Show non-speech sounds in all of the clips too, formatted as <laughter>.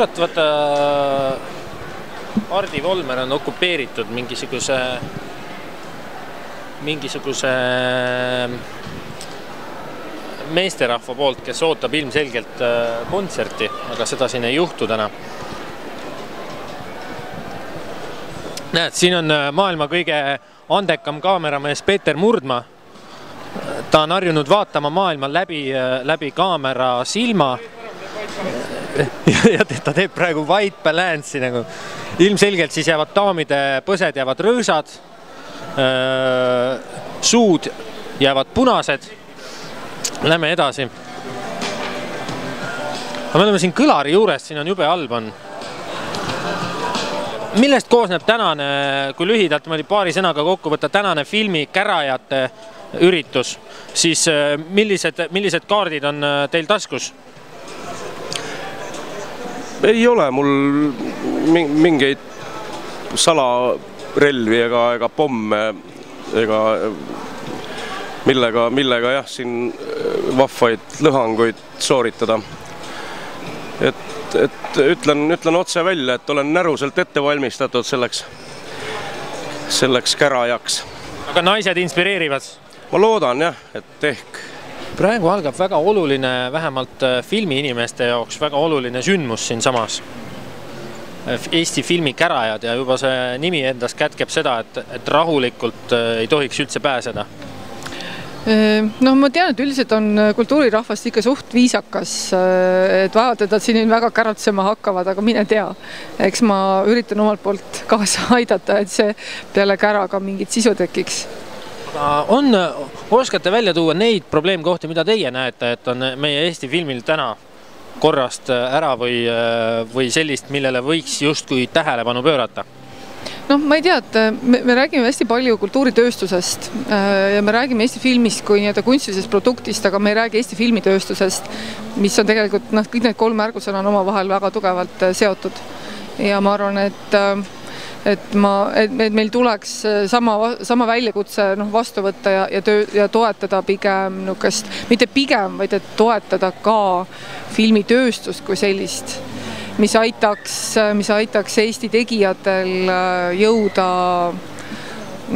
kurat, vaata Hardi Volmer on okupeeritud mingisuguse, mingisuguse meesterahva poolt, kes ootab ilmselgelt äh, kontserti, aga seda siin ei juhtu täna. näed, siin on äh, maailma kõige andekam kaameramees Peeter Murdma. ta on harjunud vaatama maailma läbi, äh, läbi kaamera silma <laughs> ja ta teeb praegu white balance'i nagu. ilmselgelt siis jäävad daamide põsed jäävad rõõsad. Suud jäävad punased. Lähme edasi. me oleme siin kõlari juures, siin on jube halb on. millest koosneb tänane, kui lühidalt niimoodi paari sõnaga kokku võtta, tänane filmi Kärajate üritus, siis millised, millised kaardid on teil taskus? ei ole mul mingeid salarelvi ega, ega pomme ega millega, millega jah, siin vahvaid lõhanguid sooritada. et, et ütlen, ütlen otse välja, et olen näruselt ette valmistatud selleks, selleks kärajaks. aga naised inspireerivad? ma loodan jah, et ehk praegu algab väga oluline, vähemalt filmiinimeste jaoks väga oluline sündmus siinsamas. Eesti filmi Kärajad ja juba see nimi endas kätkeb seda, et, et rahulikult ei tohiks üldse pääseda. noh, ma tean, et üldiselt on kultuurirahvast ikka suht viisakas, et vaevalt, et nad siin väga käratsema hakkavad, aga mine tea. eks ma üritan omalt poolt kaasa <laughs> aidata, et see peale kära ka mingit sisu tekiks on, oskate välja tuua neid probleemkohti, mida teie näete, et on meie Eesti filmil täna korrast ära või, või sellist, millele võiks justkui tähelepanu pöörata? noh, ma ei tea, et me, me räägime hästi palju kultuuritööstusest ja me räägime Eesti filmist kui nii-öelda kunstilisest produktist, aga me ei räägi Eesti filmitööstusest, mis on tegelikult noh, kõik need kolm märgusõna on omavahel väga tugevalt seotud. ja ma arvan, et et ma, et meil tuleks sama, sama väljakutse noh, vastu võtta ja, ja töö ja toetada pigem niisugust, mitte pigem, vaid et toetada ka filmitööstust kui sellist, mis aitaks, mis aitaks Eesti tegijatel jõuda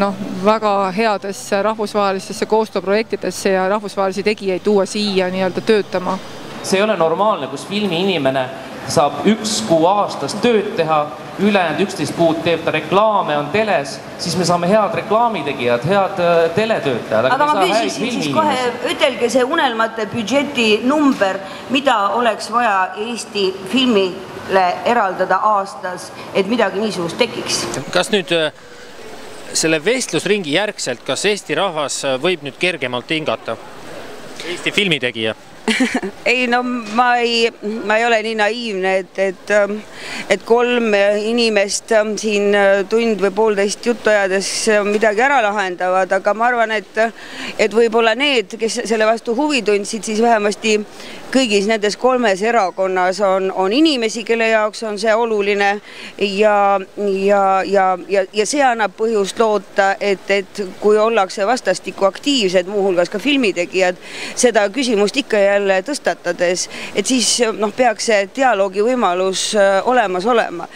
noh, väga headesse rahvusvahelistesse koostööprojektidesse ja rahvusvahelisi tegijaid tuua siia nii-öelda töötama. see ei ole normaalne, kus filmiinimene saab üks kuu aastas tööd teha ülejäänud üksteist kuud teeb ta reklaame, on teles, siis me saame head reklaamitegijad, head teletöötajad. aga ma küsisin siis kohe, ütelge see unelmate büdžeti number, mida oleks vaja Eesti filmile eraldada aastas, et midagi niisugust tekiks? kas nüüd selle vestlusringi järgselt, kas Eesti rahvas võib nüüd kergemalt hingata? Eesti filmitegija <laughs> ei no ma ei, ma ei ole nii naiivne, et, et, et kolm inimest siin tund või poolteist juttu ajades midagi ära lahendavad, aga ma arvan, et, et võib-olla need, kes selle vastu huvi tundsid, siis vähemasti kõigis nendes kolmes erakonnas on, on inimesi, kelle jaoks on see oluline ja, ja, ja, ja, ja see annab põhjust loota, et, et kui ollakse vastastikku aktiivsed, muuhulgas ka filmitegijad, seda küsimust ikka ja jälle tõstatades, et siis noh, peaks see dialoogi võimalus olemas olema